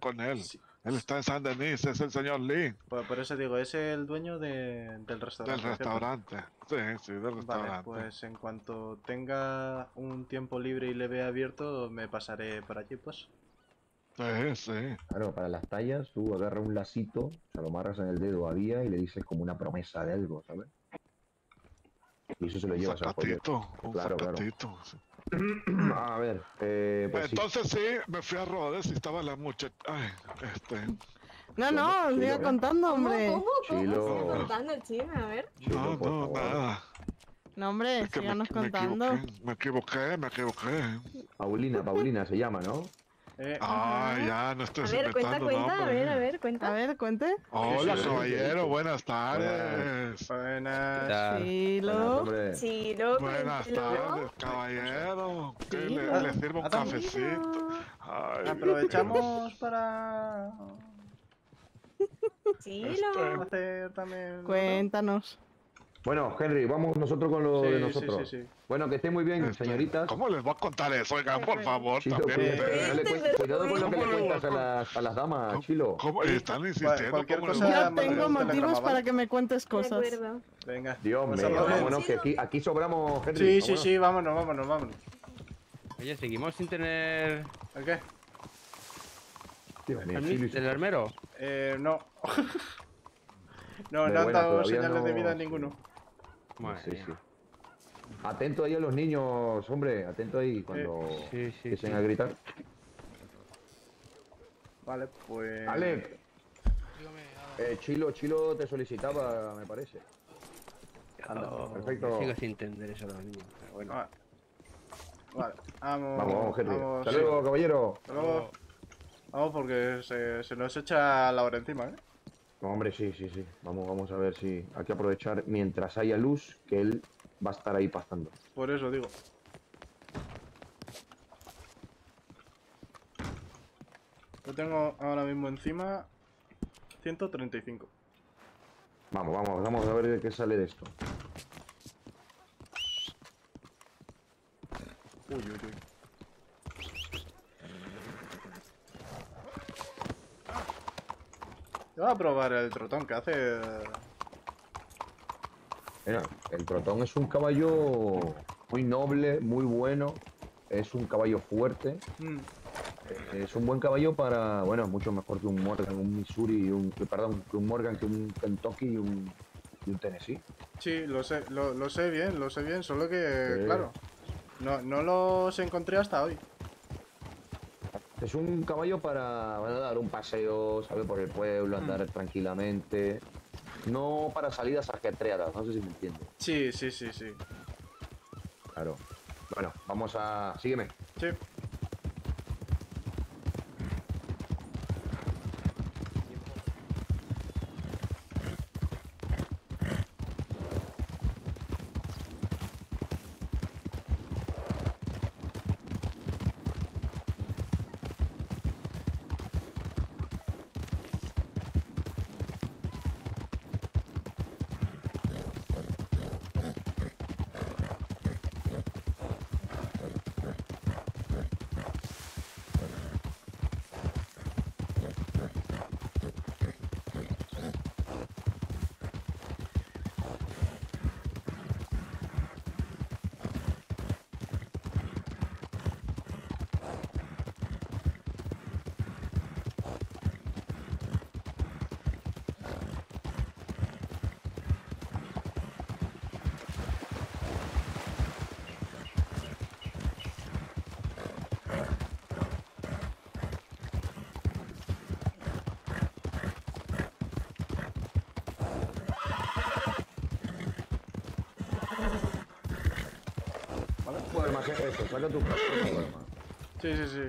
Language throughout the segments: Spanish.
con él. Sí. Él está en San Denis, es el señor Lee, Por, por eso digo, es el dueño de- del restaurante. del restaurante. Sí, sí, del Vale, restaurante. pues en cuanto tenga un tiempo libre y le vea abierto, me pasaré por allí, pues. Sí, sí. Claro, para las tallas, tú agarras un lacito, se lo amarras en el dedo a Vía y le dices como una promesa de algo, ¿sabes? Y eso se lo llevas al joyero. sacatito, un Claro, claro. sí. A ver, eh, pues sí. Entonces sí, me fui a Rhodes y estaba la muchacha. Ay, este. No, no, Sí, siga contando, ¿Cómo, hombre. cómo, cómo? Chilo. Sigue contando el chisme, a ver. Chilo, No, no, favor. nada. No, hombre, Es que síganos me contando. equivoqué, me equivoqué, me equivoqué. Paulina, Paulina se llama, ¿no? Eh, Ah, ya, no A estoy ver, cuenta, cuenta, a nombres. ver, a ver, cuenta. A ver, cuente. Hola, caballero, buenas tardes. buenas. Buenas, Chilo. Chilo, Buenas tardes, caballero. ¿Qué le, no. le sirvo un Ah, cafecito? Ay, Aprovechamos para Chilo. también. Cuéntanos. Bueno, Henry, vamos nosotros con lo Sí, de sí, nosotros. sí, sí. Bueno, que esté muy bien, este, señoritas. ¿Cómo les voy a contar eso? Oigan, por favor, Chilo, también cuida- cuidado con lo que ¿Cómo le cuentas a las, a las damas, Chilo. ¿Cómo? Están insistiendo. cualquier ¿cómo les cosa- voy a- Yo mándame tengo motivos para que me cuentes cosas. Venga. Dios mío, vámonos, que aquí, aquí sobramos, Henry. Sí, sí, vámonos. sí, vámonos, vámonos, vámonos. Oye, seguimos sin tener ¿El qué? Dios mío, su- armero. Eh, no. no, no han dado señales de vida a ninguno. Madre Sí, mía. sí. Atento ahí a los niños, hombre, atento ahí cuando Sí, sí, empiecen sí. a gritar. Vale, pues. Alex, eh, Chilo, Chilo te solicitaba, me parece. Oh, Perfecto. Sigo sin entender eso de los niños. pero bueno. Ah. Vale, vamos. Vamos, vamos, Henry. vamos, Hasta luego, caballero. Hasta luego. Vamos, porque se, se nos echa la hora encima, ¿eh? No, hombre, sí, sí, sí. Vamos, vamos a ver si hay que aprovechar mientras haya luz, que él va a estar ahí pasando. Por eso digo. Yo tengo ahora mismo encima 135. Vamos, vamos, vamos a ver de qué sale de esto. Uy, uy, uy. Yo voy a probar el trotón que hace. Mira, el Protón es un caballo muy noble, muy bueno. Es un caballo fuerte. Mm, Es un buen caballo para, bueno, mucho mejor que un Morgan, un Missouri, un, perdón, que un Morgan, que un Kentucky y un, y un Tennessee. Sí, lo sé, lo, lo sé bien, lo sé bien, solo que, Sí. claro, no, no los encontré hasta hoy. Es un caballo para, dar un paseo, ¿sabes? Por el pueblo, andar tranquilamente. No para salidas ajetreadas, no sé si me entiendes. Sí, sí, sí, sí. Claro. Bueno, vamos a. Sígueme. Sí. Eso, saca tu problema. Sí, sí, sí.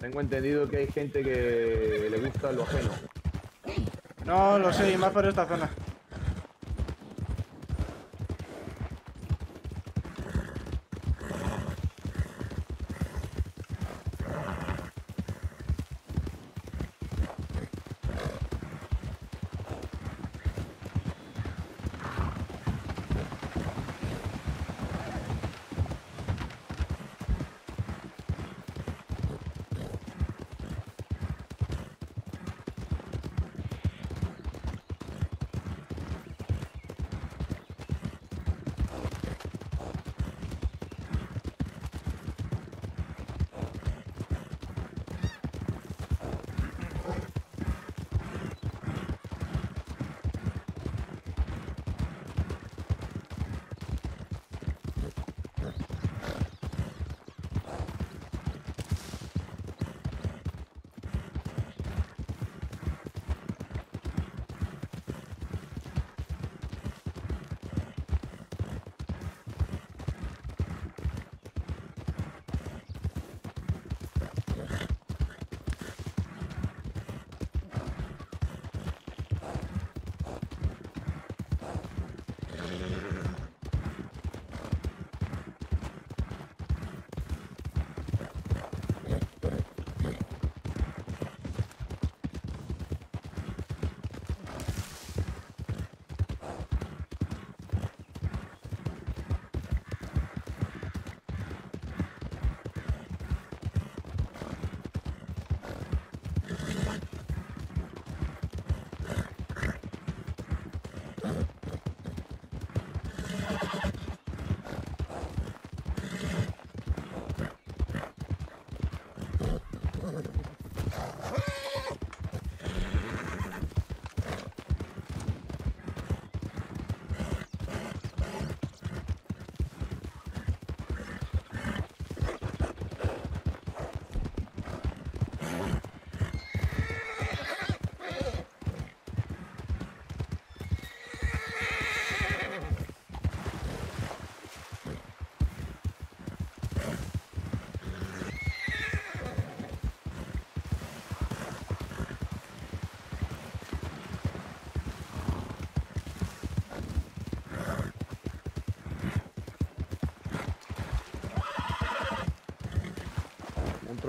Tengo entendido que hay gente que le gusta lo ajeno. No, lo sé, y más por esta zona.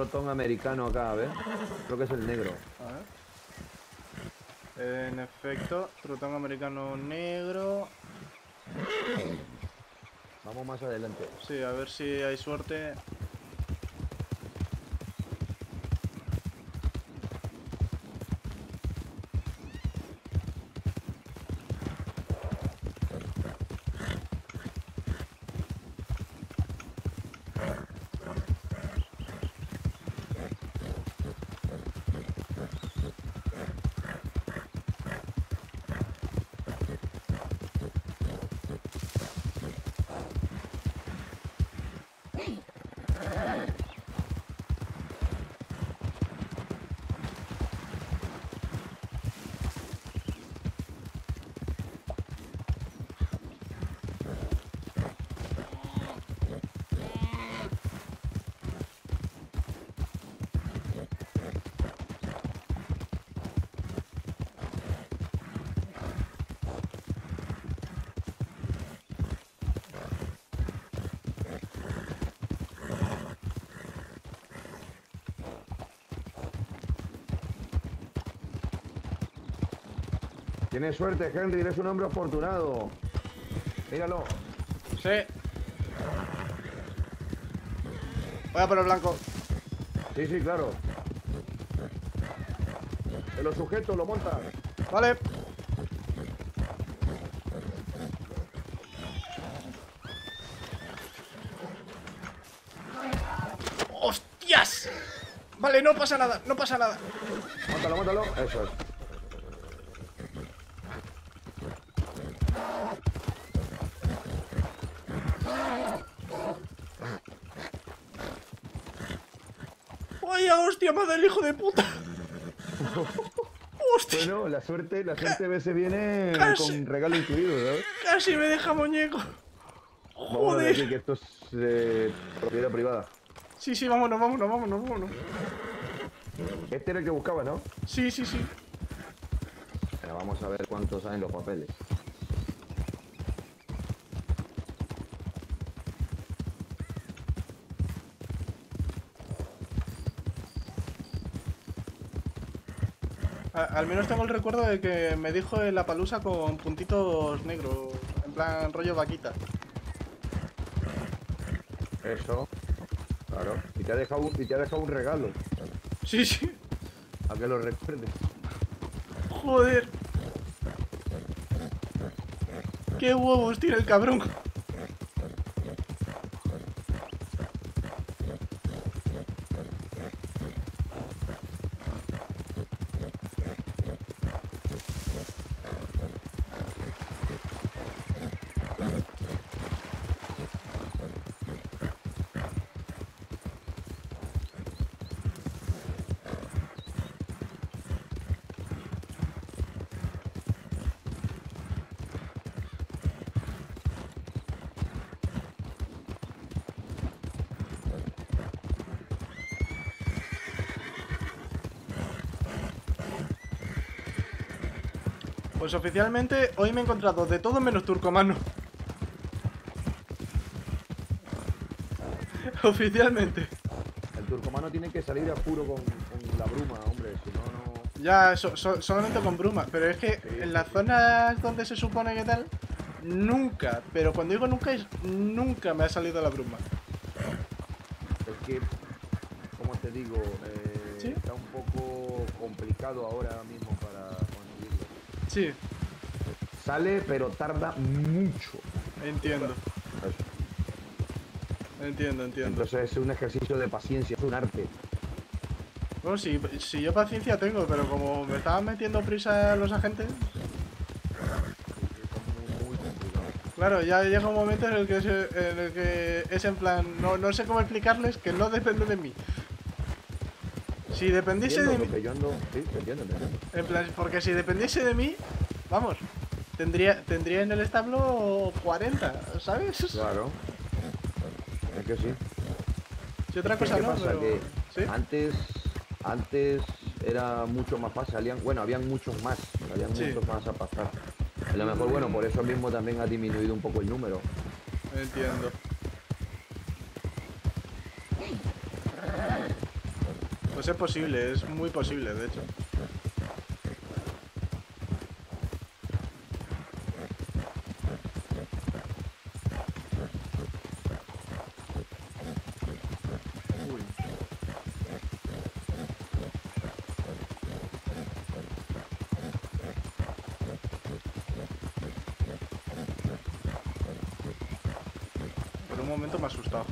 Trotón americano acá, a ver. Creo que es el negro. A ver. En efecto, trotón americano negro. Vamos más adelante. Sí, a ver si hay suerte. Tienes suerte, Henry, eres un hombre afortunado. Míralo. Sí. Voy a por el blanco. Sí, sí, claro. Te lo sujeto, lo montas. Vale. ¡Hostias! Vale, no pasa nada, no pasa nada. Móntalo, móntalo. Eso es. ¡Vaya hostia, madre del hijo de puta! ¡Hostia! Bueno, la suerte, la suerte a veces viene Casi. con regalo incluido, ¿sabes? Casi me deja muñeco. Vamos a decir Joder. que esto es eh, propiedad privada. Sí, sí, vámonos, vámonos, vámonos, vámonos. Este era el que buscaba, ¿no? Sí, sí, sí. Bueno, vamos a ver cuántos hay en los papeles. A- al menos tengo el recuerdo de que me dijo en la palusa con puntitos negros. En plan, rollo vaquita. Eso. Claro. Y te ha dejado, un- y te ha dejado un regalo. Sí, sí. A que lo recuerdes. Joder. Qué huevos tiene el cabrón. Pues oficialmente hoy me he encontrado de todo menos turcomano. oficialmente. El turcomano tiene que salir a puro con, con la bruma, hombre. Si no, no. Ya, so- so- solamente con bruma. Pero es que en las zonas donde se supone que tal, nunca, pero cuando digo nunca es nunca me ha salido la bruma. Es que, como te digo, eh, está un poco complicado ahora mismo. Sí, Sale, pero tarda mucho. entiendo, entiendo, entiendo. Entonces es un ejercicio de paciencia, es un arte. Bueno, si, si yo paciencia tengo, pero como me estaban metiendo prisa los agentes, claro, ya llega un momento en el que es, en, el que es en plan, no, no sé cómo explicarles que no depende de mí. Si dependiese de mí, que yo ando. Sí, te entiendo, te entiendo. en plan, porque si dependiese de mí, vamos, tendría, tendría en el establo 40, ¿sabes? Claro. Es que sí. Si otra Es que, cosa ¿qué no, pasa? pero... Que ¿Sí? antes, antes era mucho más fácil, salían, bueno, habían muchos más, salían Sí. muchos más a pasar. A lo mejor, bueno, por eso mismo también ha disminuido un poco el número. Entiendo. Pues es posible, es muy posible, de hecho. Por un momento me ha asustado.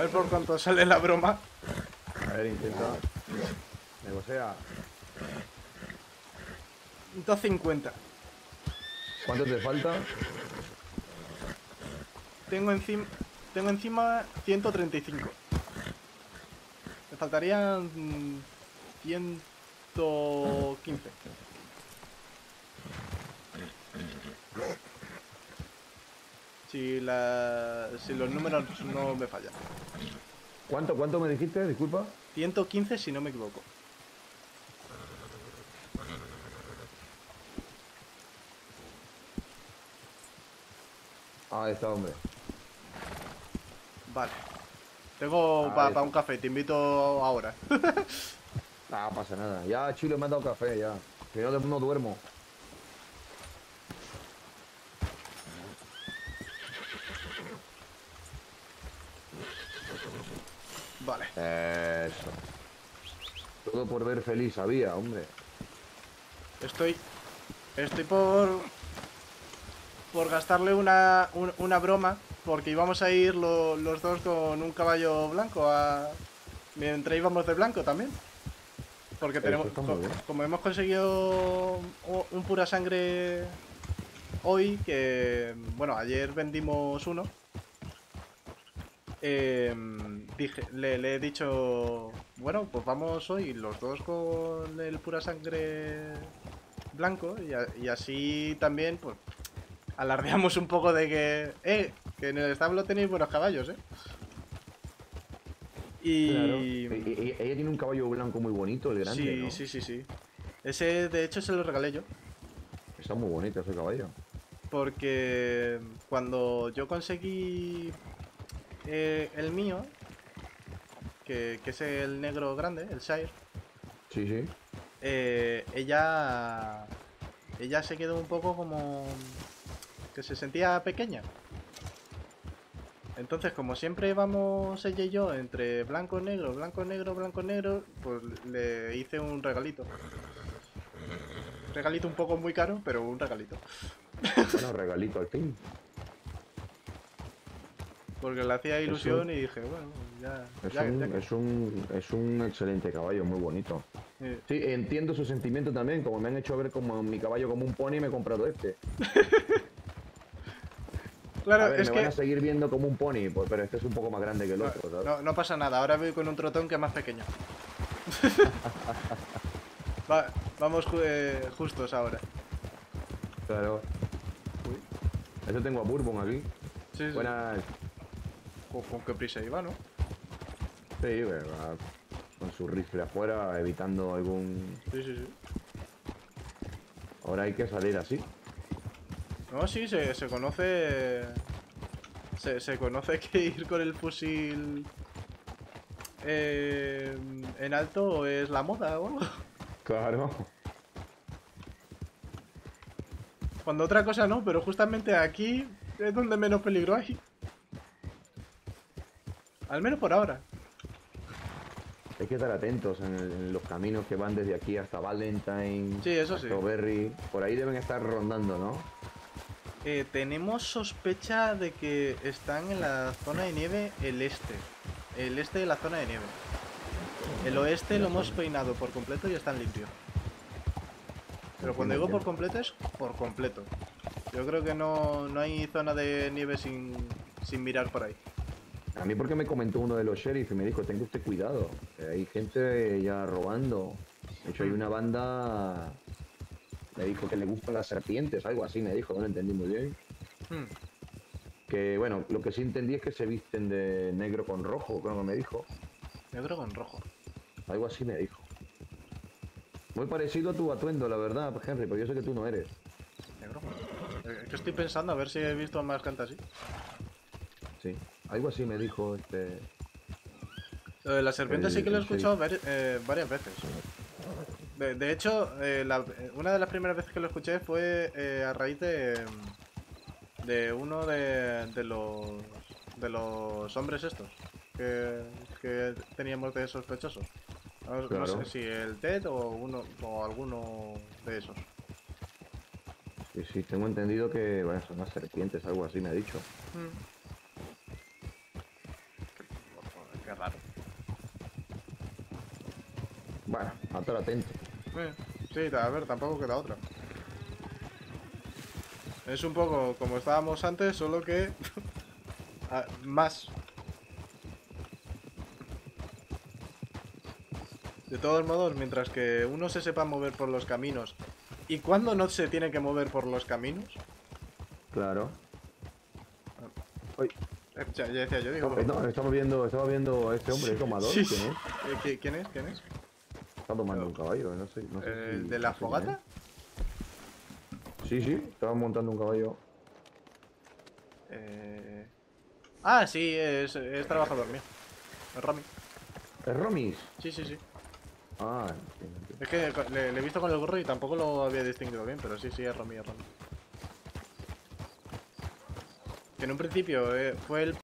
A ver por cuánto sale la broma. A ver, intenta. Negocia. 250. ¿Cuánto te falta? Tengo encima. Tengo encima 135. Me faltarían mm, 115. Si, la, si los números no me fallan. ¿Cuánto, cuánto me dijiste? Disculpa. 115 si no me equivoco. Ah, ahí está, hombre. Vale. Tengo para un café, te invito ahora. Ah, pasa nada. Ya Chile me ha dado café, ya. Si no, no duermo. Vale. Eso. Todo por ver feliz había, hombre. Estoy. Estoy por. Por gastarle una, un- una broma. Porque íbamos a ir lo- los dos con un caballo blanco a. Mientras íbamos de blanco también. Porque tenemos. co- como hemos conseguido un pura sangre hoy, que. Bueno, ayer vendimos uno. Eh, dije, le, le he dicho, bueno, pues vamos hoy los dos con el pura sangre blanco y, a- y así también, pues, alardeamos un poco de que, eh, que en el establo tenéis buenos caballos, eh. Y... Claro. E- e- Ella tiene un caballo blanco muy bonito, el grande, sí, ¿no? sí, sí, sí. Ese, de hecho, se lo regalé yo. Está muy bonito ese caballo. Porque cuando yo conseguí eh, el mío, que, que es el negro grande, el Shire, Sí, sí. eh, ella ella se quedó un poco como que se sentía pequeña. Entonces, como siempre vamos ella y yo entre blanco negro, blanco negro, blanco negro, pues le hice un regalito. Regalito un poco muy caro, pero un regalito. Bueno, regalito al fin. Porque le hacía ilusión y dije, bueno, ya, Es, ya- un, ya que- es, un, es un excelente caballo, muy bonito. Sí, entiendo su sentimiento también, como me han hecho ver como mi caballo como un pony me he comprado este. Claro, a ver, es me que van a seguir viendo como un pony, pues, pero este es un poco más grande que el no, otro, ¿sabes? no- no pasa nada, ahora voy con un trotón que es más pequeño. Va- vamos eh, justos ahora. Claro. Uy, Eso tengo a Bourbon aquí. sí, sí. Con, con qué prisa iba, ¿no? Sí, va con su rifle afuera, evitando algún... Sí, sí, sí. Ahora hay que salir así. No, sí, se, se conoce ¿Se, se conoce que ir con el fusil eh, en alto es la moda o algo? Claro. Cuando otra cosa no, pero justamente aquí es donde menos peligro hay. Al menos por ahora. Hay que estar atentos en, el- en los caminos que van desde aquí hasta Valentine. Sí, eso sí. Strawberry. Por ahí deben estar rondando, ¿no? Eh, tenemos sospecha de que están en la zona de nieve el este. El este de la zona de nieve. El oeste lo hemos peinado por completo y están limpios. Pero cuando digo por completo es por completo. Yo creo que no, no hay zona de nieve sin, sin mirar por ahí. A mí porque me comentó uno de los sheriff y me dijo, tenga usted cuidado, que hay gente ya robando. De hecho hay una banda, me dijo que le gustan las serpientes, algo así me dijo, no lo entendí muy bien. Hmm. Que bueno, lo que sí entendí es que se visten de negro con rojo, creo que me dijo. Negro con rojo. Algo así me dijo. Muy parecido a tu atuendo, la verdad, Henry, pero yo sé que tú no eres. Negro rojo. Eh, que estoy pensando a ver si he visto más gente así. Sí, algo así me dijo este... Lo de la serpiente El- sí que lo he escuchado eh, varias veces. De, de hecho, eh, la- una de las primeras veces que lo escuché fue eh, a raíz de, de uno de, de los de los hombres estos que, que teníamos de sospechosos. No, sé si el Ted o uno o alguno de esos. Sí, sí, tengo entendido que bueno, son las serpientes, algo así me ha dicho. Qué, qué raro. Bueno, a estar atento. Eh, Sí, a ver, tampoco queda otra. Es un poco como estábamos antes, solo que ah, más. De todos modos, mientras que uno se sepa mover por los caminos y cuando no se tiene que mover por los caminos, Claro. eh, ya, ya decía yo, digo, No, estamos viendo, estamos viendo a este hombre. Sí, ¿Quién es? ¿qui- ¿quién es? ¿Quién es? Está domando un caballo, no sé. No sé si- ¿De la no sé quién fogata? Sí, sí, estaba montando un caballo. Eh... Ah, sí, es, es trabajador mío. Es Romy. ¿Es Romis? Sí, sí, sí. Ah, entiendo, entiendo. Es que le, le he visto con el gorro y tampoco lo había distinguido bien, pero sí, sí, es Romy, es Romy. Que en un principio eh, fue el